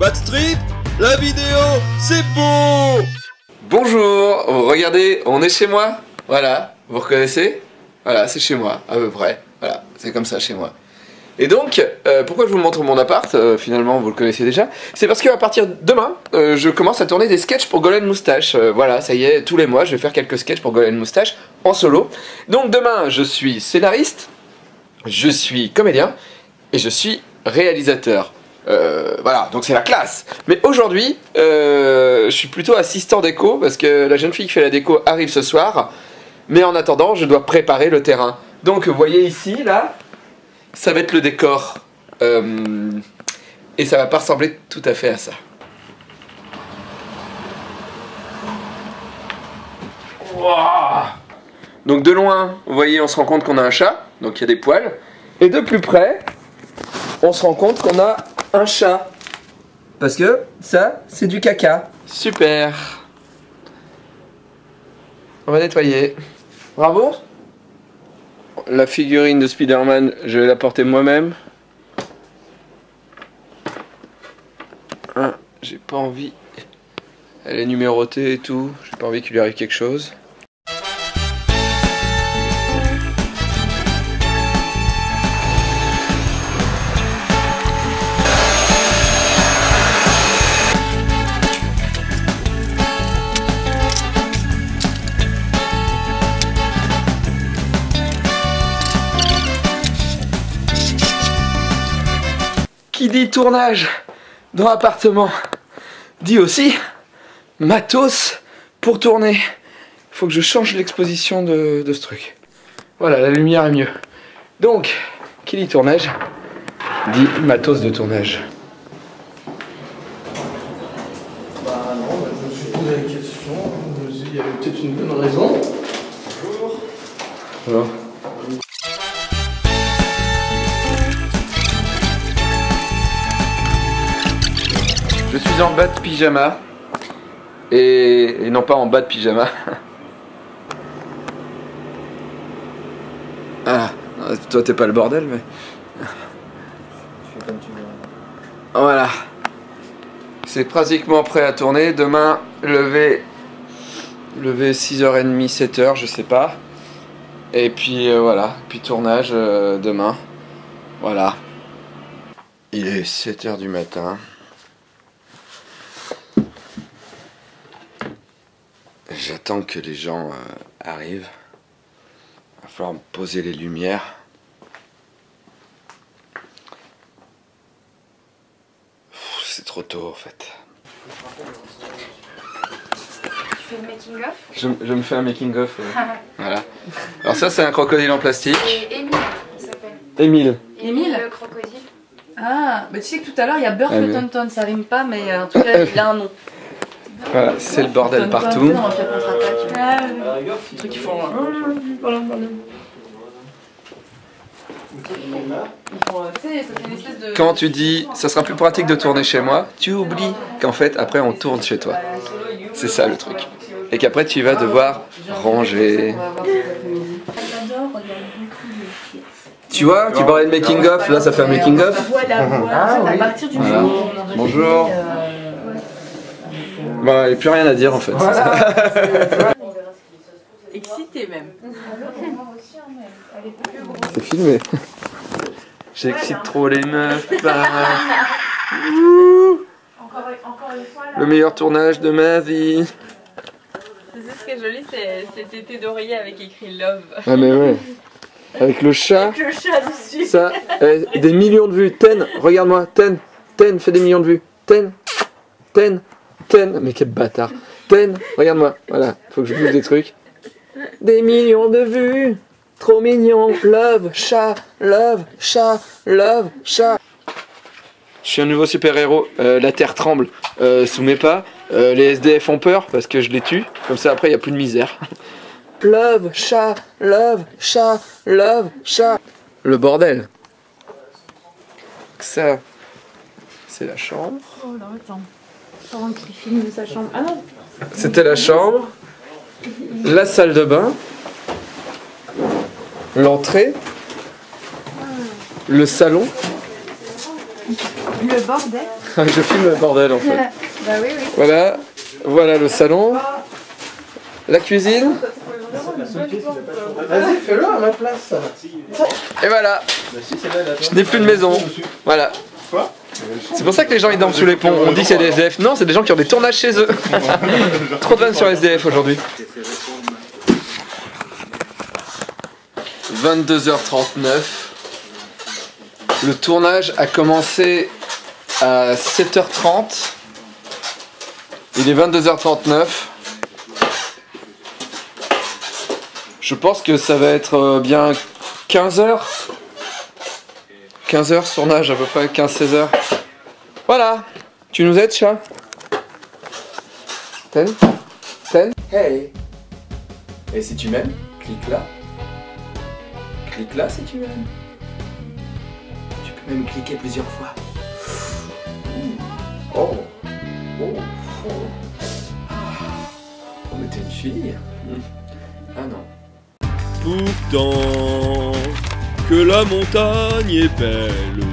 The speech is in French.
Backstreet, la vidéo, c'est beau Bonjour, regardez, on est chez moi. Voilà, vous reconnaissez Voilà, c'est chez moi, à peu près. Voilà, c'est comme ça chez moi. Et donc, euh, pourquoi je vous montre mon appart euh, Finalement, vous le connaissez déjà. C'est parce qu'à partir de demain, euh, je commence à tourner des sketchs pour Golden Moustache. Voilà, ça y est, tous les mois, je vais faire quelques sketchs pour Golden Moustache en solo. Donc demain, je suis scénariste, je suis comédien et je suis réalisateur. Euh, voilà, donc c'est la classe. Mais aujourd'hui, euh, je suis plutôt assistant déco parce que la jeune fille qui fait la déco arrive ce soir. Mais en attendant, je dois préparer le terrain. Donc, vous voyez ici, là, ça va être le décor. Euh, et ça va pas ressembler tout à fait à ça. Donc de loin, vous voyez, on se rend compte qu'on a un chat, donc il y a des poils. Et de plus près, on se rend compte qu'on a un chat. Parce que ça, c'est du caca. Super. On va nettoyer. Bravo. La figurine de Spider-Man, je vais la porter moi-même. Ah, j'ai pas envie. Elle est numérotée et tout. J'ai pas envie qu'il lui arrive quelque chose. Dit tournage dans appartement dit aussi matos pour tourner. Faut que je change l'exposition de, de ce truc. Voilà, la lumière est mieux. Donc, qui dit tournage dit matos de tournage. Je suis en bas de pyjama. Et, et non pas en bas de pyjama. Ah, toi t'es pas le bordel mais. Voilà. C'est pratiquement prêt à tourner. Demain, lever. Lever 6h30, 7h, je sais pas. Et puis euh, voilà. Puis tournage euh, demain. Voilà. Il est 7h du matin. J'attends que les gens euh, arrivent. Il va falloir me poser les lumières. C'est trop tôt en fait. Tu fais le making of? Je, je me fais un making of. ouais. voilà. Alors ça c'est un crocodile en plastique. Et Émile, s'appelle. Émile. Émile le crocodile. Ah, mais tu sais que tout à l'heure il y a Burf Ah, le mais- Tonton, ça rime pas, mais euh, en tout cas il a un nom. Voilà, c'est le bordel partout. font. euh, euh. Quand tu dis ça sera plus pratique de tourner chez moi, tu oublies qu'en fait après on tourne chez toi. C'est ça le truc. Et qu'après tu vas devoir ranger. Tu vois, tu parlais de making of, là ça fait un making of. Voilà, voilà. À partir du Voilà. moment où on enregistre, Bonjour. Euh, Bah, il n'y a plus rien à dire en fait. Excité même. C'est filmé. J'excite trop les meufs. bah. Encore, encore une fois, là. Le meilleur tournage de ma vie. Tu sais ce qui est joli, c'est cet été d'oreiller avec écrit Love. Ah mais ouais. Avec le chat, Le chat dessus. ça, eh, des millions de vues. Ten, regarde-moi, Ten, Ten, fait des millions de vues. Ten, Ten, Ten, mais quel bâtard. Ten, regarde-moi, voilà, faut que je bouge des trucs. Des millions de vues, trop mignon. Love, chat, love, chat, love, chat. Je suis un nouveau super-héros, euh, la terre tremble euh, sous mes pas, Euh, les SDF ont peur parce que je les tue, comme ça après il n'y a plus de misère. Love, chat, love, chat, love, chat. Le bordel. Ça, c'est la chambre. Oh là, attends. Pendant qu'il filme de sa chambre. Ah non C'était la chambre, la salle de bain, l'entrée, le salon, Le bordel. Je filme le bordel en fait. Bah oui, oui. Voilà, voilà le salon, la cuisine, Vas-y, fais-le à ma place. et voilà, Bah je n'ai plus de maison. Voilà. C'est pour ça que les gens ils dorment sous les ponts. On dit c'est des SDF. Non, c'est des gens qui ont des tournages chez eux. Trop de vannes sur SDF aujourd'hui. 22h39. Le tournage a commencé à 7h30. Il est 22h39. Je pense que ça va être euh, bien 15h. 15h ce tournage à peu près, 15-16 heures. Voilà, tu nous aides chat? Ten? Ten? Hey Et si tu m'aimes, clique là. Clique là si tu m'aimes. Tu peux même cliquer plusieurs fois. Oh Oh Oh Oh mais t'es une fille Ah non. Pourtant, que la montagne est belle,